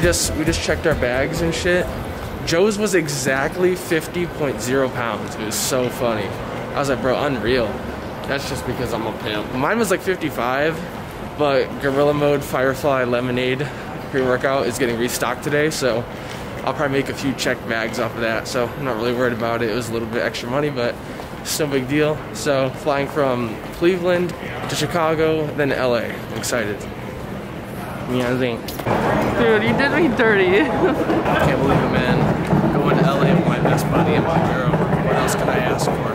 we just we just checked our bags and shit. Joe's was exactly 50.0 pounds. It was so funny. I was like, bro, unreal. That's just because I'm a pimp. Mine was like 55, but Gorilla Mode Firefly Lemonade pre-workout is getting restocked today, so I'll probably make a few check bags off of that. So I'm not really worried about it. It was a little bit extra money, but it's no big deal. So flying from Cleveland to Chicago, then LA. I'm excited. Yeah, I think. Dude, you did me dirty. I Can't believe it, man. Going to LA with my best buddy and my girl. What else can I ask for?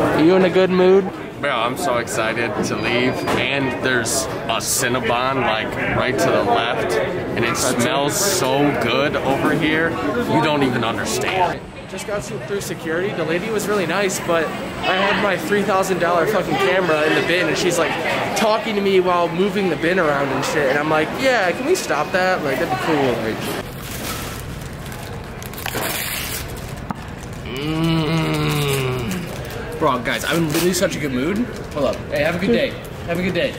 Are you in a good mood? Bro, I'm so excited to leave. And there's a Cinnabon like right to the left. And it smells so good over here. You don't even understand. Just got through security. The lady was really nice, but I had my $3,000 fucking camera in the bin and she's like talking to me while moving the bin around and shit. And I'm like, yeah, can we stop that? Like, that'd be cool. Like, Mm. Bro, guys, I'm in literally such a good mood. Hold up. Hey, have a good day. Have a good day.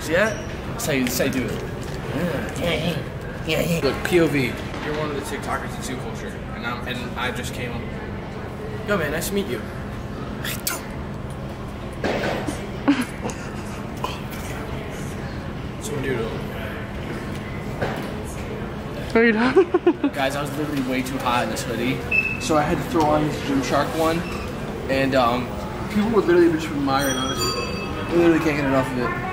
See that? That's how you, that's how you do it. Look, POV. You're one of the TikTokers in Zoo Culture, and I'm and I just came. Up. Yo, man, nice to meet you. So dude, Are you done? guys, I was literally way too hot in this hoodie, so I had to throw on this Gymshark one, and um, people were literally just admiring. Honestly, I literally can't get enough of it.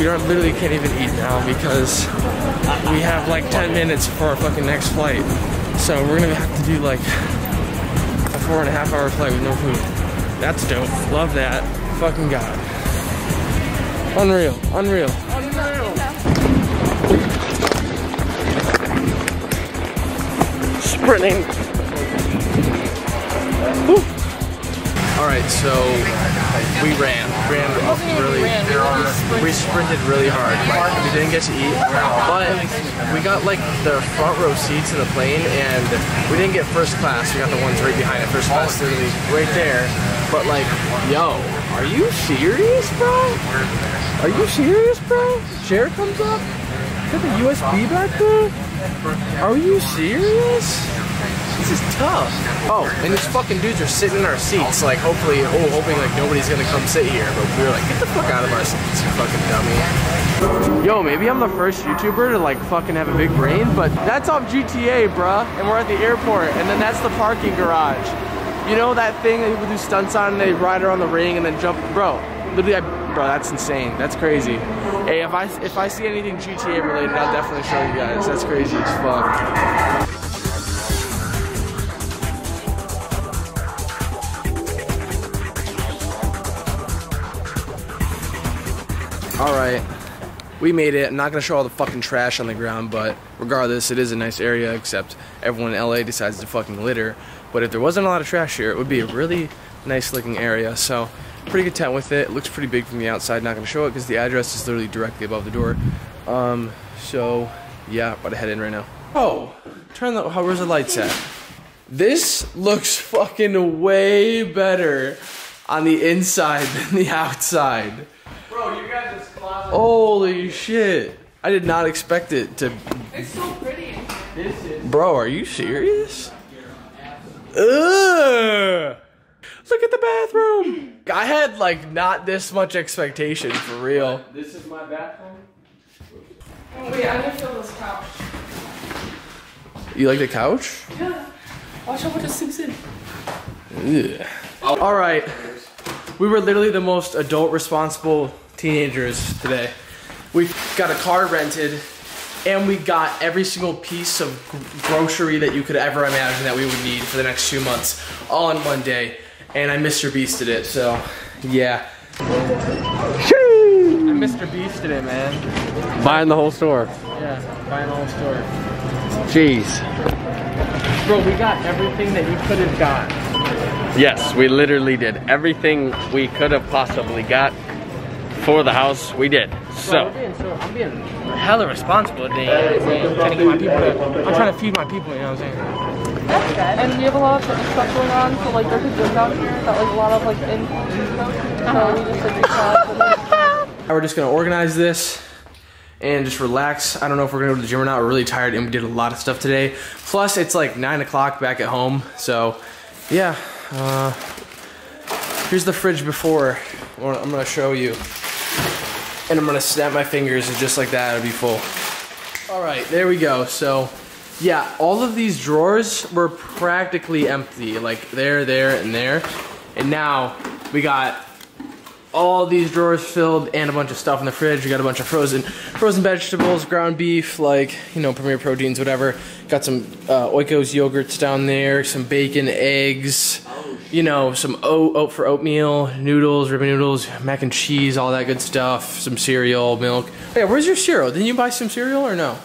We are literally can't even eat now because we have like 10 minutes for our fucking next flight. So we're gonna have to do like a four and a half hour flight with no food. That's dope. Love that. Fucking God. Unreal. Unreal. Sprinting. All right, so we ran, ran really, we sprinted really hard. Like we didn't get to eat, but we got like the front row seats in the plane, and we didn't get first class. We got the ones right behind it. First class, literally right there. But like, yo, are you serious, bro? Are you serious, bro? Chair comes up. Got the USB back there. Are you serious? This is tough. Oh, and these fucking dudes are sitting in our seats, like hopefully, oh, hoping like nobody's gonna come sit here. But we were like, get the fuck out of our seats, you fucking dummy. Yo, maybe I'm the first YouTuber to like fucking have a big brain, but that's off GTA, bruh. And we're at the airport, and then that's the parking garage. You know that thing that people do stunts on and they ride around the ring and then jump, bro. Literally, I, bro, that's insane. That's crazy. Hey, if I if I see anything GTA related, I'll definitely show you guys. That's crazy as fuck. All right, we made it. I'm not gonna show all the fucking trash on the ground, but regardless, it is a nice area. Except everyone in LA decides to fucking litter. But if there wasn't a lot of trash here, it would be a really nice looking area. So, pretty content with it. It looks pretty big from the outside. Not gonna show it because the address is literally directly above the door. Um, so yeah, about to head in right now. Oh, turn the. How, where's the lights at? This looks fucking way better on the inside than the outside. Bro, you guys' closet. Holy shit. I did not expect it to. It's so pretty. Bro, are you serious? Ugh. Look at the bathroom. I had like not this much expectation for real. This is my bathroom. Oh, wait, I'm gonna fill this couch. You like the couch? Yeah. Watch how much it sinks in. Ugh. All right. We were literally the most adult responsible teenagers today. We got a car rented and we got every single piece of grocery that you could ever imagine that we would need for the next two months all in one day. And I Mr. Beasted it, so yeah. I Mr. Beasted it, man. Buying the whole store. Yeah, buying the whole store. Jeez. Bro, we got everything that you could have got. Yes, we literally did everything we could have possibly got for the house. We did. So, I'm being hella responsible today. I'm trying to get my people. To, I'm trying to feed my people. You know what I'm saying? That's good. And we have a lot of stuff going on, so like there's a gym down here that like a lot of like in So we just like reach out. We're just gonna organize this and just relax. I don't know if we're gonna go to the gym or not. We're really tired and we did a lot of stuff today. Plus, it's like nine o'clock back at home. So, yeah. Uh, here's the fridge before. I'm gonna show you. And I'm gonna snap my fingers and just like that, it'll be full. All right, there we go. So, yeah, all of these drawers were practically empty. Like there, there, and there. And now we got all these drawers filled and a bunch of stuff in the fridge. We got a bunch of frozen frozen vegetables, ground beef, like, you know, Premier Proteins, whatever. Got some uh, Oikos yogurts down there, some bacon, eggs, you know, some oat, oat for oatmeal, noodles, ribbon noodles, mac and cheese, all that good stuff, some cereal, milk. Hey, where's your cereal? Didn't you buy some cereal or no?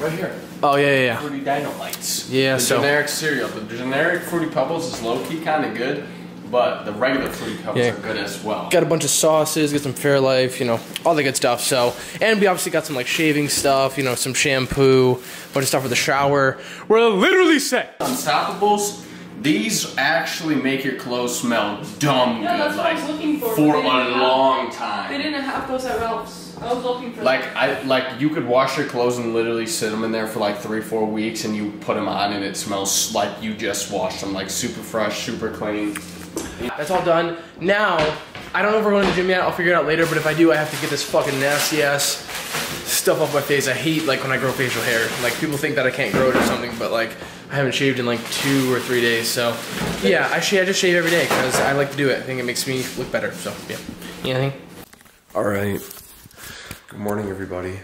right here. Oh, yeah, yeah, yeah. Fruity Dino Lights. Yeah, the so- generic cereal. The generic Fruity Pebbles is low key kind of good, but the regular Fruity Pebbles Yeah. are good as well. Got a bunch of sauces, got some Fairlife, you know, all the good stuff. So, and we obviously got some like shaving stuff, you know, some shampoo, bunch of stuff for the shower. We're literally set. Unstoppables. These actually make your clothes smell dumb Yeah, good, that's what I was looking for, for a long didn't have- long They didn't have those at Ralph's. I was looking for Like them. I like you could wash your clothes and literally sit them in there for like three four weeks, and you put them on, and it smells like you just washed them, like super fresh, super clean. That's all done. Now, I don't know if we're going to the gym yet. I'll figure it out later. But if I do, I have to get this fucking nasty ass stuff off my face. I hate like when I grow facial hair. Like people think that I can't grow it or something, but like I haven't shaved in like two or three days. So yeah, I, sh- I just shave every day because I like to do it. I think it makes me look better. So yeah. Anything? All right. Good morning, everybody.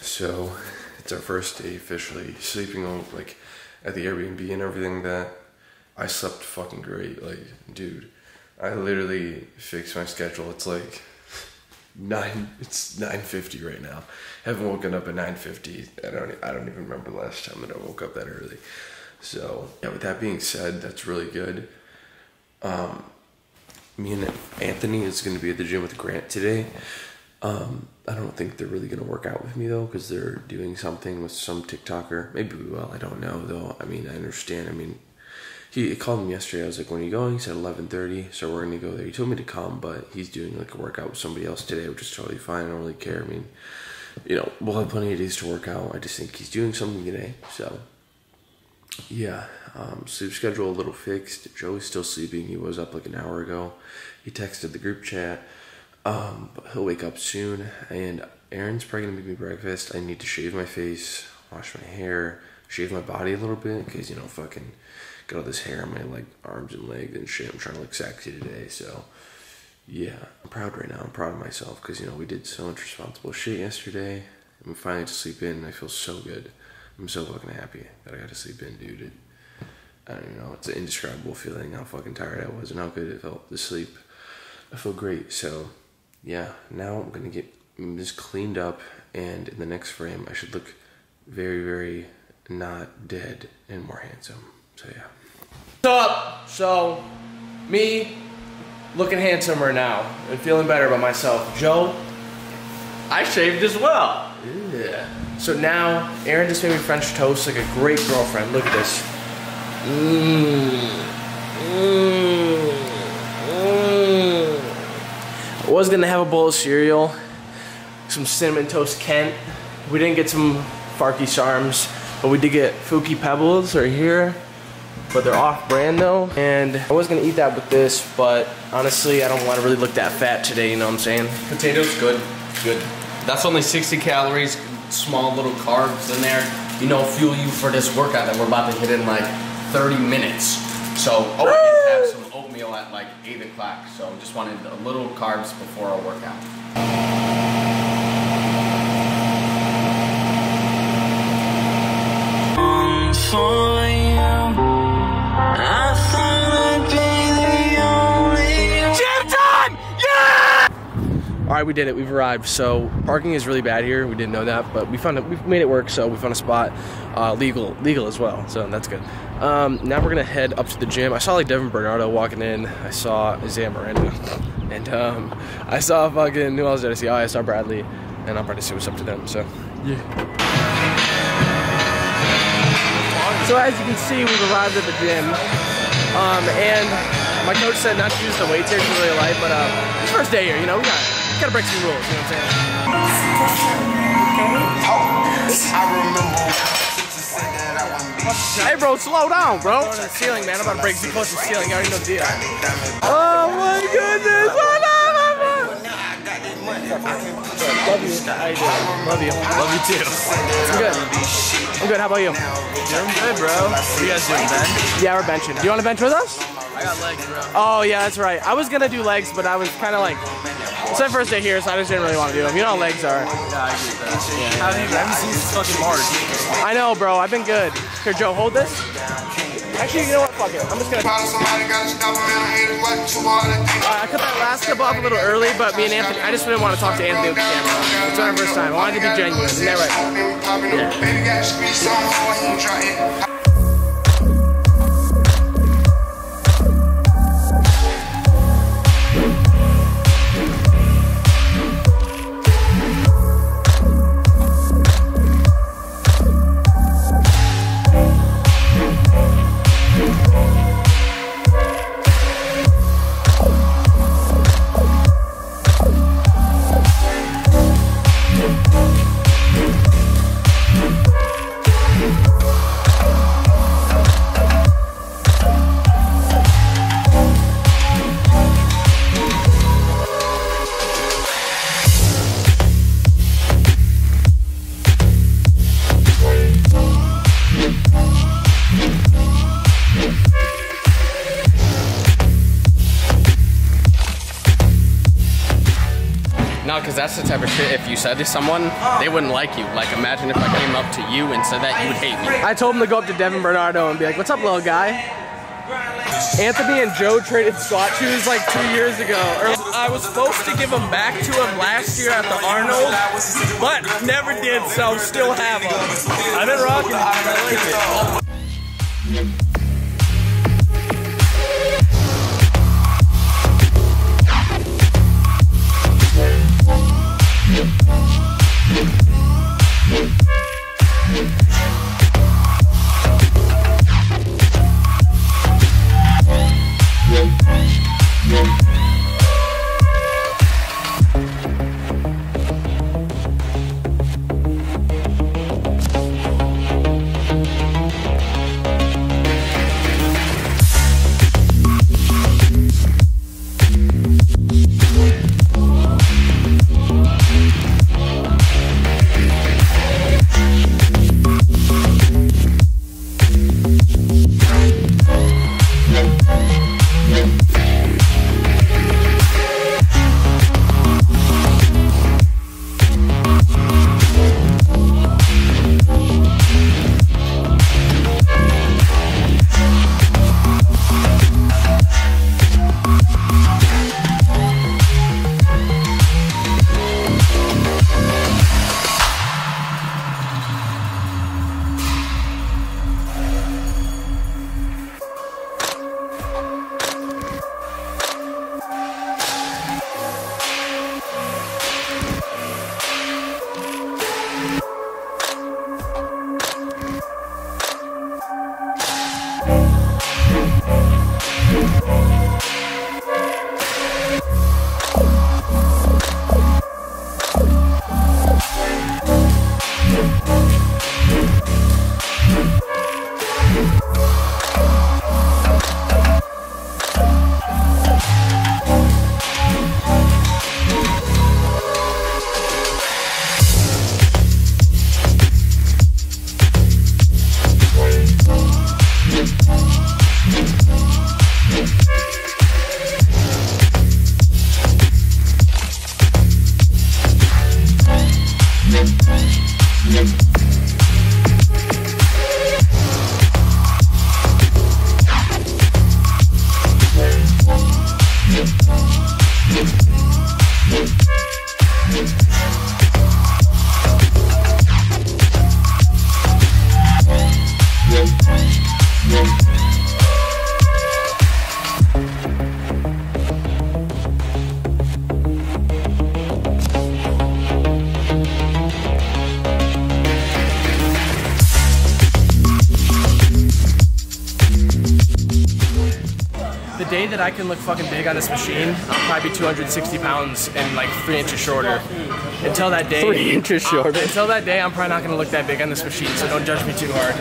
So, it's our first day officially sleeping on like at the Airbnb and everything. That I slept fucking great. Like, dude, I literally fixed my schedule. It's like nine. It's nine fifty right now. haven't woken up at nine fifty. I don't. I don't even remember the last time that I woke up that early. So, yeah. With that being said, that's really good. Um, me and Anthony is going to be at the gym with Grant today. Um, I don't think they're really going to work out with me though, because they're doing something with some TikToker. Maybe we will. I don't know though. I mean, I understand. I mean, he, called me yesterday. I was like, "When are you going?" He said eleven thirty. So we're going to go there. He told me to come, but he's doing like a workout with somebody else today, which is totally fine. I don't really care. I mean, you know, we'll have plenty of days to work out. I just think he's doing something today. So yeah, um, sleep schedule a little fixed. Joey's still sleeping. He was up like an hour ago. He texted the group chat. Um, but he'll wake up soon. And Erin's probably gonna make me breakfast. I need to shave my face, wash my hair, shave my body a little bit because you know fucking got all this hair on my like arms and legs and shit. I'm trying to look sexy today, so yeah, I'm proud right now. I'm proud of myself because you know we did so much responsible shit yesterday. I'm finally to sleep in. And I feel so good. I'm so fucking happy that I got to sleep in, dude. It, I don't know. It's an indescribable feeling how fucking tired I was and how good it felt to sleep. I feel great. So, yeah, now I'm gonna get this cleaned up, and in the next frame, I should look very, very not dead and more handsome. So, yeah. What's up? So, me looking handsomer now and feeling better about myself. Joe, I shaved as well. yeah. So now, Erin just made me French toast like a great girlfriend. Look at this. Mmm. Mmm. Mmm. I was gonna have a bowl of cereal, some cinnamon toast Kent. We didn't get some Farky Charms, but we did get Fuki Pebbles right here. But they're off brand though. And I was gonna eat that with this, but honestly, I don't wanna really look that fat today, you know what I'm saying? Potatoes, good, good. That's only 60 calories, small little carbs in there. You know, fuel you for this workout that we're about to hit in like 30 minutes. So, oh, I did have some oatmeal at like 8 o'clock. So, just wanted a little carbs before our workout. for you. All right, we did it. We've arrived. So parking is really bad here. We didn't know that, but we found it. We made it work. So we found a spot, uh, legal, legal as well. So that's good. Um, now we're gonna head up to the gym. I saw like Devin Bernardo walking in. I saw Zan Miranda, and um, I saw fucking who else did I see? Oh, I saw Bradley. and I'll probably see what's up to them. So. So as you can see, we've arrived at the gym, um, and my coach said not to use the weights here 'cause it's really light, but uh, it's first day here, you know, we got we gotta break some rules, you know what I'm saying? Hey bro, slow down, bro. On the ceiling, man. I'm about to break too close to the ceiling. I already know the deal. Oh my goodness! Oh no. Love you. How you doing? Love you. Love you too. I'm good. I'm good. How about you? Doing good, bro. What you guys doing, Ben? Yeah, we're benching. Do you want to bench with us? I got legs, bro. Oh yeah, that's right. I was gonna do legs, but I was kind of like, it's my first day here, so I just didn't really want to do them. You know how legs are. Yeah, I agree with that. You? I haven't seen fucking March. I know, bro. I've been good. Here, Joe, hold this. Actually, you know what? Fuck it. I'm just gonna. Somebody gotta stop him and hate what you wanna do. Uh, I cut that last clip off a little early, but me and Anthony, I just didn't want to talk to Anthony with the camera. It's our first time. I wanted to be genuine. Isn't that right? Baby that's the type of shit. If you said to someone, they wouldn't like you. Like, imagine if I came up to you and said that, you would hate me. I told him to go up to Devin Bernardo and be like, "What's up, little guy?" Anthony and Joe traded squat shoes like two years ago. I was supposed to give them back to him last year at the Arnold, but never did, so still have them. I've been rocking them. I like day that I can look fucking big on this machine, I'll probably be 260 pounds and like three inches shorter. Until that day, Three inches shorter. Until that day, I'm probably not gonna look that big on this machine. So don't judge me too hard.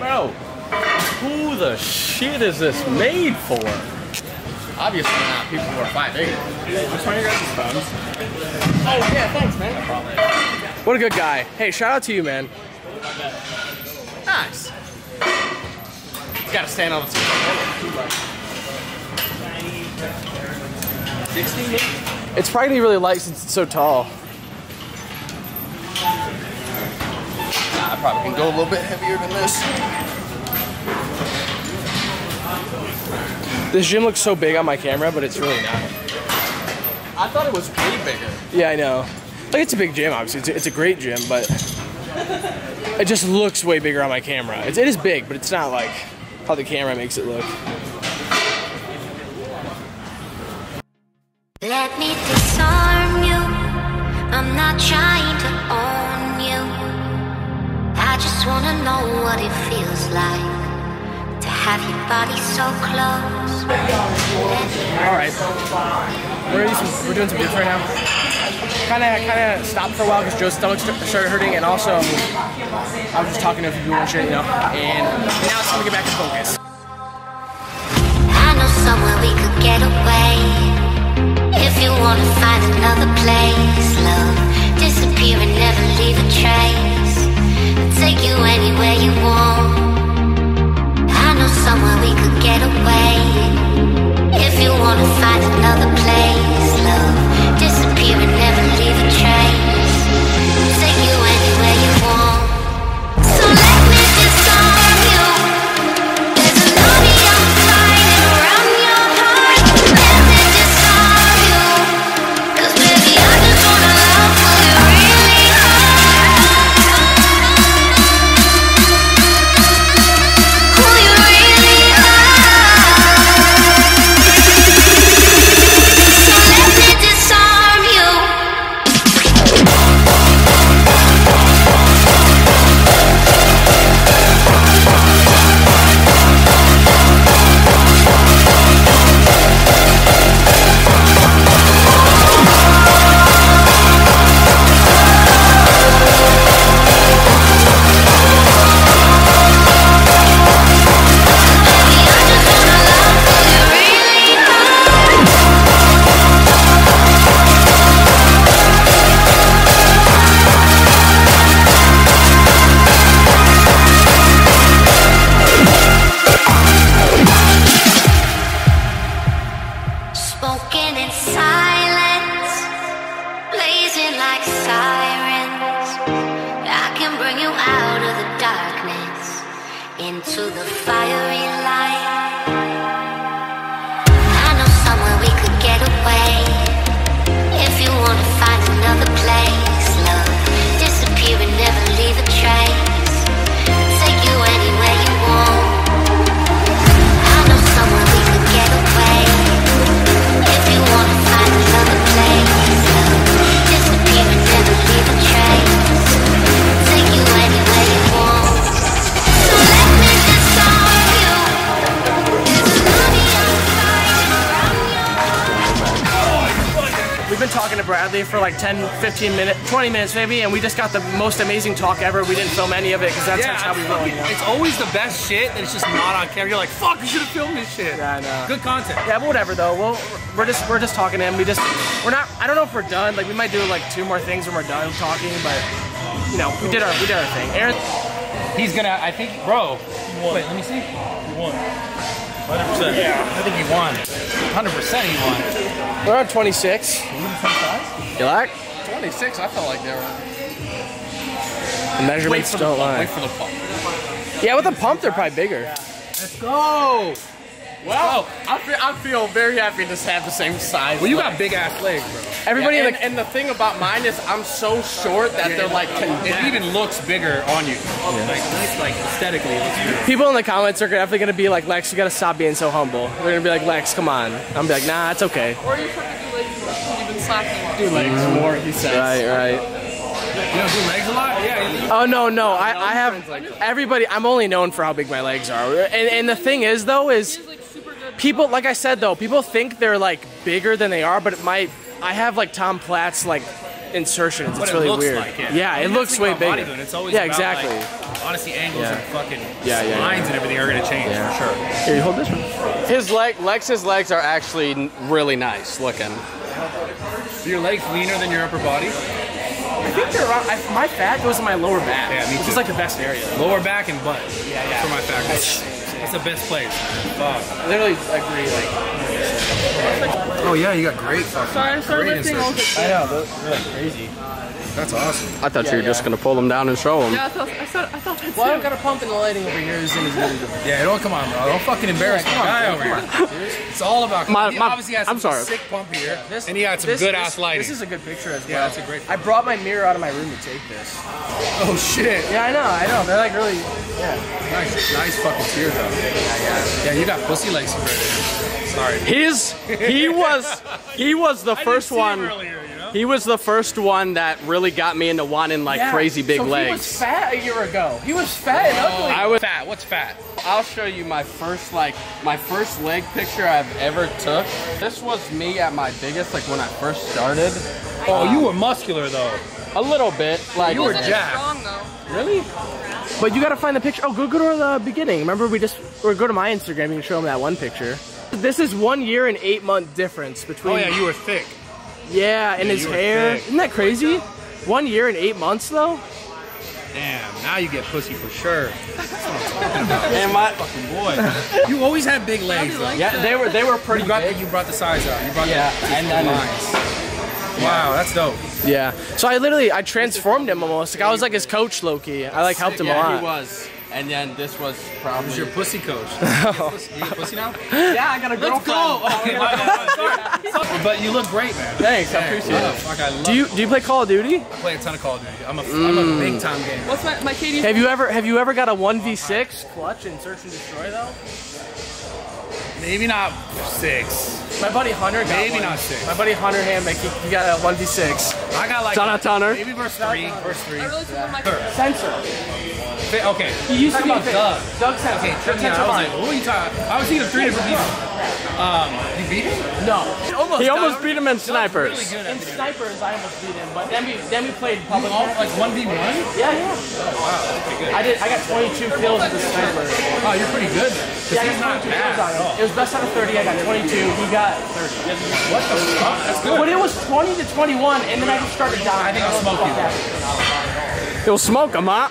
Bro, who the shit is this made for? Obviously not people who are five eight. Which one of your guys' phones? Oh yeah, thanks, man. What a good guy. Hey, shout out to you, man. Nice. Gotta stand on the It's probably really light since it's so tall. Nah, I probably can go a little bit heavier than this. This gym looks so big on my camera, but it's really not. I thought it was way bigger. Yeah, I know. Like it's a big gym, obviously. It's a, it's a great gym, but it just looks way bigger on my camera. It's, it is big, but it's not like how the camera makes it look. Let me disarm you. I'm not trying to own you. I just wanna know what it feels like to have your body so close. All right, we're, doing some, we're doing some dips right now. Kind of, kind of stopped for a while because Joe's stomach started hurting, and also um, I was just talking to a few people and shit, you know. And now it's time to get back in focus. I know somewhere we could get away. If you wanna find another place, love, disappear and never leave a trace. Take you anywhere you want. I know somewhere we could get away. If you wanna find another place, love, disappear Bradley for like 10, 15 minutes, 20 minutes maybe, and we just got the most amazing talk ever. We didn't film any of it because that's Yeah, how we roll. You know? it's always the best shit that it's just not on camera. You're like, fuck, we should have filmed this shit. Yeah, I know. Good content. Yeah, but whatever though. Well, we're just we're just talking to him. We just we're not. I don't know if we're done. Like we might do like two more things when we're done talking, but you know, we did our we did our thing. Erin, He's gonna. I think, bro. Wait, let me see. He won. 100%. Yeah, I think he won. 100% he won. we're on 26. You like? 26, I felt like they were. The measurements don't lie. Wait for the pump. Yeah, with the pump, they're probably bigger. Let's go. Well, oh. I feel, I feel very happy to have the same size. Well, you got big ass legs, bro. Everybody Yeah, and, the and the thing about mine is I'm so short that they're like It even looks bigger on you. Like, nice, like aesthetically, it looks bigger. people in the comments are definitely gonna be like, Lexx, you gotta stop being so humble. They're gonna be like, Lexx, come on. I'm gonna be like, nah, it's okay. Or you should do like you've been slacking. do legs mm. more, he says. Right, right. You don't do legs a lot? Yeah. Oh no, no. I, I have everybody. I'm only known for how big my legs are. And, and the thing is, though, is people, like I said, though, people think they're like bigger than they are, but it might. I have like Tom Platz's like insertions. What It's it really looks weird. like, yeah. yeah, I it looks way thing bigger. bodybuilding. It's always yeah, about, exactly. Like, honestly, angles Yeah. and fucking Yeah, yeah, lines yeah. and everything are gonna change Yeah. for sure. Here, you hold this one. His leg, Lexx's legs are actually really nice looking. So your legs leaner than your upper body? I think they're around. I, my fat goes in my lower back. Yeah, me which too. is like the best area. Lower back and butt. Yeah, yeah. For my fact. That's the best place. Fuck. I literally agree. Like, Oh yeah, you got great fucking. Sorry, I started Great lifting. I was like, know, they're crazy. That's awesome. I thought Yeah, you were just gonna pull them down and show them. yeah, I thought I thought I thought that's Well, I it. don't got a pump in the lighting over here. Is in his Yeah, don't come on, bro. Don't fucking embarrass Yeah, my come on, guy bro, over come here. It's all about. My- he my- obviously has I'm some sorry. sick pump here, This, and he had some this- good this- ass lighting. This is a good picture as well. Yeah, that's a great I brought my mirror out of my room to take this. oh shit. Yeah, I know, I know. They're like really. Yeah. Nice, nice fucking tears though. Yeah, yeah. you got pussy legs compared to him. Sorry. His, he was, he was the first one. earlier, you know. He was the first one that really got me into wanting like Yeah, crazy big so He was legs. fat a year ago. He was fat and ugly. I was. Fat. What's fat? I'll show you my first like my first leg picture I've ever took. This was me at my biggest, like when I first started. Oh, you um, were muscular though. A little bit, like You were jacked. strong though. really. But you gotta find the picture. Oh, go go to the beginning. Remember, we just or go to my Instagram. You can show them that one picture. This is one year and eight month difference between. Oh yeah, you were thick. Yeah, and his hair. thick. Isn't that crazy? One year and eight months though. Damn. Now you get pussy for sure. And my fucking Boy, you always had big legs though. yeah, they were they were pretty You brought, big. you brought the size out. You brought Yeah, the, and the then- lines. Wow, that's dope. Yeah. So I literally I transformed him almost. Like I was like his coach, Loki. I like helped him a lot. he was. And then this was probably. Who's your pussy coach? You get pussy, you get pussy now? yeah, I got a girlfriend. Let's go. Okay, my bad. Sorry. But you look great, man. Thanks, I appreciate it. Fuck, I love Do you do you play Call of Duty? I play a ton of Call of Duty. I'm a, am a mm. big time gamer. What's my my KD? Have you ever have you ever got a one v six clutch in Search and Destroy though? Maybe not six. My buddy Hunter got Maybe one. not six. My buddy Hunter Hammock, he, he got a one v six. I got like Tonner, Tonner. maybe verse three, verse three. I really feel like my Sensor. Fi- Okay. He used to be Talk about Doug. Doug Sensor. Okay, Doug check me out. I was like, Vine. what are you talking? I was thinking of three different people. Um, you beat him? No. Almost He almost beat him in snipers. Really good In snipers, I almost beat him, but then we then we played public. All, like one v one. Yeah, yeah. I did. I got 22 kills with the sniper. Oh, you're pretty good. Yeah, I not bad. on him. It was best out of 30. I got 22. He got 30. What the fuck? That's good. But it was 20 to 21, and then I just started dying. I think I'll smoke you. He'll smoke him, huh?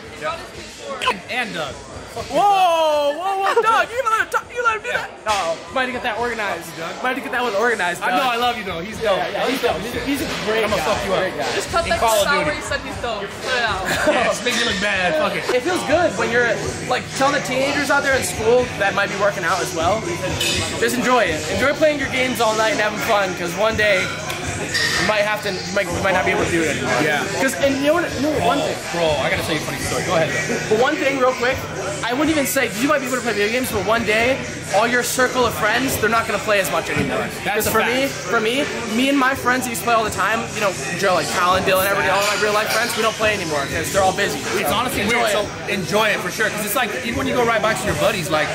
And uh, Doug. Whoa, whoa, whoa, Doug! You let him, talk, you let him do that? No, oh, might have to get that organized. Might have to get that one organized. I know I love you though. He's dope. Yeah, yeah, he's dope. He's, he's a great I'm gonna fuck you up. Great guy. Just cut In that Call out where he said he's dope. Put it out. Yeah, just make me look bad. Fuck it. It feels good when you're like telling the teenagers out there in school that might be working out as well. Just enjoy it. Enjoy playing your games all night and having fun, because one day you might have to, you might, you might not be able to do it anymore. Yeah. Because and you know what? You know one thing. Bro, I gotta tell you a funny story. Go ahead. Though. But one thing, real quick, I wouldn't even say you might be able to play video games, but one day, all your circle of friends, they're not gonna play as much anymore. Because for fact. me, for me, me and my friends that used to play all the time, you know, Joe, like Colin, Dylan, everybody, all my real life friends, we don't play anymore because they're all busy. It's honestly enjoy weird. it. So enjoy it for sure, because it's like even when you go ride bikes with your buddies, like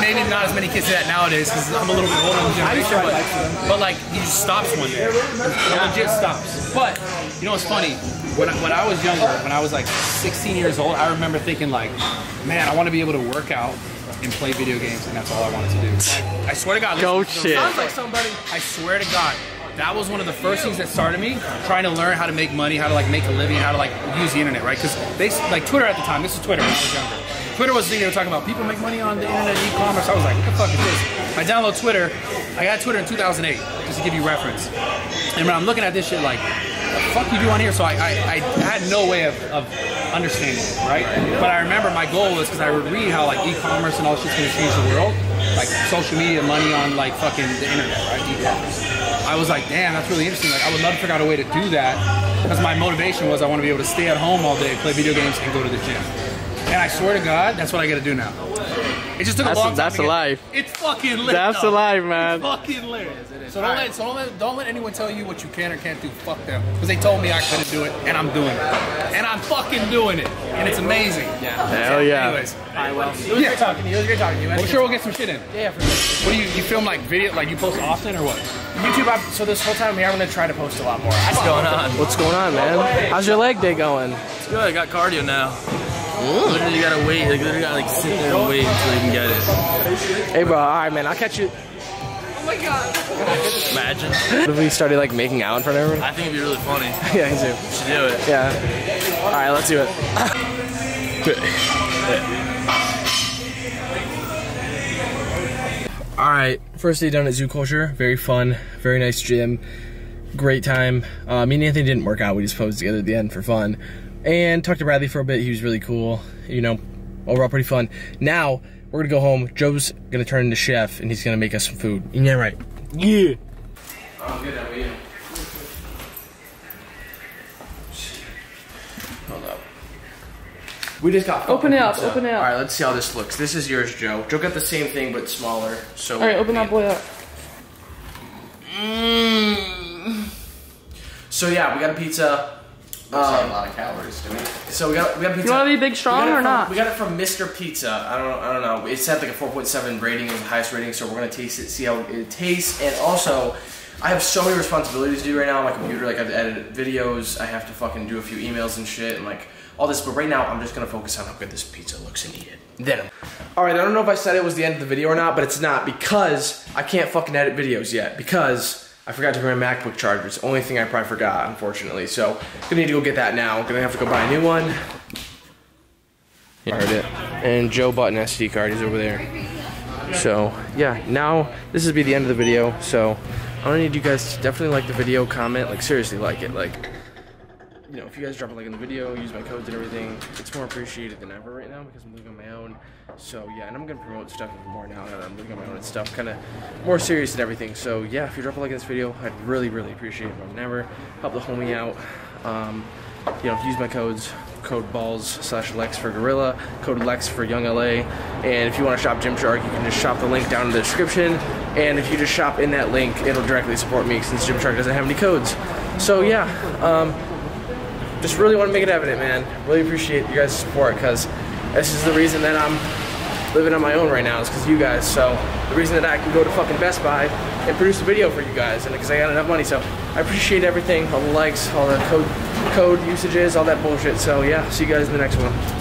maybe not as many kids do that nowadays, because I'm a little bit older than the I used to generation, but, bikes with them. but like he just stops one day. He legit stops. But you know what's funny? When I, when I was younger, when I was like 16 years old, I remember thinking like, man, I want to be able to work out and play video games, and that's all I wanted to do. I swear to God. Go listen shit. Sounds like somebody. I swear to God. That was one of the first things that started me trying to learn how to make money, how to like make a living, how to like use the internet, right? Because they like Twitter at the time. This is Twitter when I was younger. Twitter was the thing they were talking about. People make money on the internet, e-commerce. I was like, what the fuck is this? I download Twitter. I got Twitter in 2008, just to give you reference. And when I'm looking at this shit, like, the fuck you do on here? So I, I, I had no way of, of understanding it, right? But I remember my goal was because I would read how like e-commerce and all shit's gonna change the world, like social media, money on like fucking the internet, right? E-commerce. I was like, damn, that's really interesting. Like, I would love to figure out a way to do that because my motivation was I want to be able to stay at home all day, play video games, and go to the gym. And I swear to God, that's what I got to do now. It just took That's- a long time. that's to the get- life. It's fucking lit. That's though. the life, man. It's fucking lit. So don't let so don't let don't let anyone tell you what you can or can't do. Fuck them. Because they told me I couldn't do it, and I'm doing it, and I'm fucking doing it, and it's amazing. Yeah. Hell yeah. Anyways, Alright, well, it was great talking to you. It was great talking to you. well, sure we'll get some shit in. Yeah, for sure. What do you you film like video like you post often or what? YouTube, I, so this whole time here, I'm gonna try to post a lot more. What's going on? What's going on, man? How's your leg day going? It's good. I got cardio now. Literally you gotta wait. Like literally gotta like sit there and wait until you can get it. Hey, bro. All right, man. I'll catch you. Oh my god. Imagine. What if we started like making out in front of everyone? I think it'd be really funny. yeah, I do. We should do it. Yeah. All right, let's do it. All right, first day done at Zoo Culture. Very fun, very nice gym, great time. Uh, me and Anthony didn't work out. We just posed together at the end for fun, and talked to Bradley for a bit. He was really cool. You know, overall pretty fun. Now we're gonna go home. Joe's gonna turn into chef, and he's gonna make us some food. Yeah, right. Yeah. I'm good. How are you? Hold up. We just got Open it up, pizza. open it up. All right, let's see how this looks. This is yours, Joe. Joe got the same thing but smaller. So. Alright, open that boy up. Mm. So yeah, we got a pizza. Um, a lot of calories to me. So we got we got pizza. You wanna be big strong We got it or from- not? We got it from Mr. Pizza. I don't know. I don't know. It's had like a 4.7 rating. It was the highest rating. So we're gonna taste it, see how it tastes, and also. I have so many responsibilities to do right now on my computer. Like I have to edit videos, I have to fucking do a few emails and shit, and like all this. But right now, I'm just gonna focus on how good this pizza looks and eat it. Then, I'm- all right. I don't know if I said it was the end of the video or not, but it's not because I can't fucking edit videos yet because I forgot to bring my MacBook charger. It's the only thing I probably forgot, unfortunately. So I'm gonna need to go get that now. I'm Gonna have to go buy a new one. Yeah, I heard it. And Joe bought an SD card. He's over there. So yeah, now this will be the end of the video. So I want need you guys to definitely like the video, comment, like seriously like it. Like you know, if you guys drop a like in the video, use my codes and everything, it's more appreciated than ever right now because I'm living on my own. So yeah, and I'm gonna promote stuff more now that I'm living on my own and stuff, kind of more serious and everything. So yeah, if you drop a like in this video, I'd really, really appreciate it more than ever. Help the homie out. Um, you know, if you use my codes, code balls slash Lexx for Gorilla, code Lexx for Young LA. And if you want to shop Gymshark, you can just shop the link down in the description. And if you just shop in that link, it'll directly support me since Gymshark doesn't have any codes. So yeah, um, just really want to make it evident, man. Really appreciate you guys' support because this is the reason that I'm living on my own right now is because you guys. So the reason that I can go to fucking Best Buy and produce a video for you guys, and because I got enough money. So I appreciate everything, all the likes, all the code code usages, all that bullshit. So yeah, see you guys in the next one.